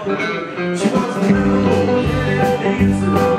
She was a little yeah,